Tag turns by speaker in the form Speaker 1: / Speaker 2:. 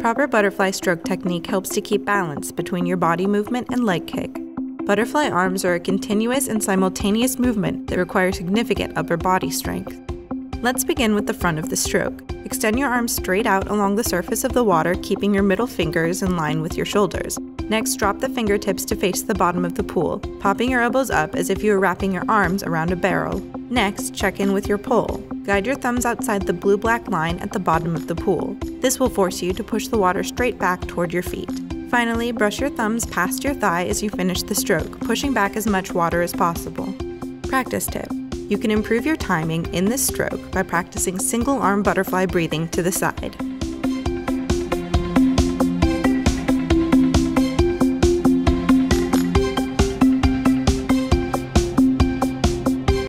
Speaker 1: Proper butterfly stroke technique helps to keep balance between your body movement and leg kick. Butterfly arms are a continuous and simultaneous movement that requires significant upper body strength. Let's begin with the front of the stroke. Extend your arms straight out along the surface of the water, keeping your middle fingers in line with your shoulders. Next, drop the fingertips to face the bottom of the pool, popping your elbows up as if you were wrapping your arms around a barrel. Next, check in with your pole. Guide your thumbs outside the blue black line at the bottom of the pool. This will force you to push the water straight back toward your feet. Finally, brush your thumbs past your thigh as you finish the stroke, pushing back as much water as possible. Practice tip you can improve your timing in this stroke by practicing single arm butterfly breathing to the side.